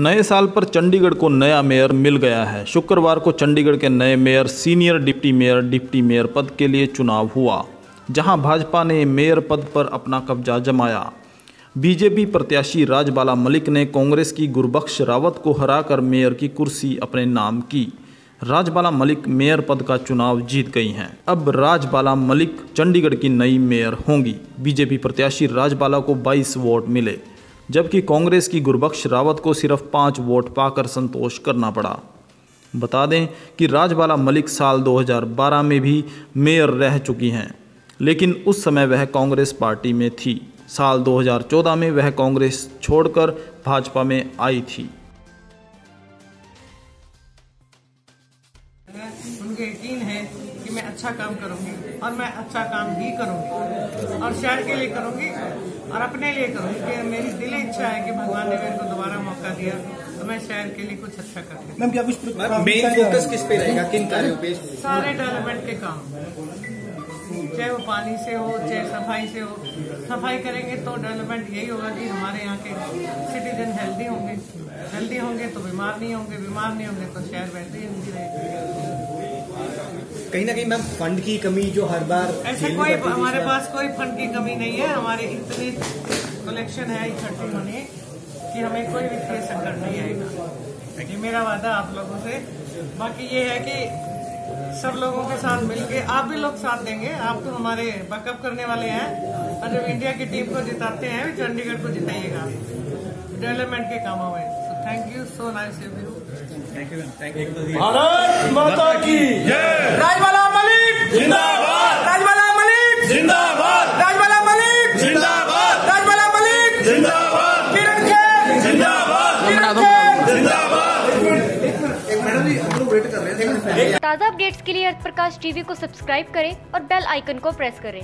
नए साल पर चंडीगढ़ को नया मेयर मिल गया है। शुक्रवार को चंडीगढ़ के नए mayor, senior deputy mayor deputy mayor पद के लिए चुनाव हुआ, जहाँ भाजपा ने मेयर पद पर अपना कब्जा जमाया। बीजेपी प्रत्याशी राजबाला मलिक ने कांग्रेस की गुरबख्श रावत को हराकर मेयर की कुर्सी अपने नाम की। राजबाला मलिक मेयर पद का चुनाव जीत गई हैं। अब राजबाला मलिक चंडीगढ़ की नई मेयर होंगी। बीजेपी प्रत्याशी राजबाला को 22 वोट मिले। जबकि कांग्रेस की गुरबख्श रावत को सिर्फ़ पाँच वोट पाकर संतोष करना पड़ा। बता दें कि राजबाला मलिक साल 2012 में भी मेयर रह चुकी हैं, लेकिन उस समय वह कांग्रेस पार्टी में थी। साल 2014 में वह कांग्रेस छोड़कर भाजपा में आई थी। उनके यकीन है कि मैं अच्छा काम करूँगी और मैं अच्छा काम भी करूँगी और शहर के लिए करूँगी और अपने लिए करूँगी कि मेरी दिल इच्छा है कि भगवान ने मेरे को दोबारा मौका दिया तो मैं शहर के लिए कुछ अच्छा कर मैम क्या कुछ मेन फोकस किस पे रहेगा? किन कार्यों पे? सारे डेवलपमेंट के काम। चाहे वो पानी से हो चाहे सफ़ाई से हो। सफ़ाई करेंगे तो डेवलपमेंट यही होगा कि हमारे यहाँ के सिटीजन हेल्दी होंगे। हेल्दी होंगे तो बीमार नहीं होंगे बीमार नहीं होंगे तो शहर ही रहेगी कहीं ना कहीं मैम फंड की कमी जो हर बार ऐसे कोई हमारे पास कोई फंड की कमी नहीं है। हमारे इतने कलेक्शन है इकट्ठे होने कि हमें कोई वित्तीय संकट नहीं आएगा। ये मेरा वादा आप लोगों से। बाकी ये है कि सब लोगों के साथ मिलके आप भी लोग साथ देंगे। आप तो हमारे बैकअप करने वाले हैं। और जब इंडिया की टीम को जिताते हैं चंडीगढ़ को जिताइएगा। डेवलपमेंट के कामों में। Thank you so nice you thank you thank you Bharat माता की राजवाला मलिक जिंदाबाद! राजवाला मलिक जिंदाबाद! राजवाला मलिक जिंदाबाद! राजवाला मलिक जिंदाबाद! किरण खेर जिंदाबाद! किरण खेर जिंदाबाद! मैडम जी हम लोग वेट कर रहे थे। ताज़ा अपडेट्स के लिए अर्थ प्रकाश टीवी को सब्सक्राइब करें और बेल आइकन को प्रेस करें।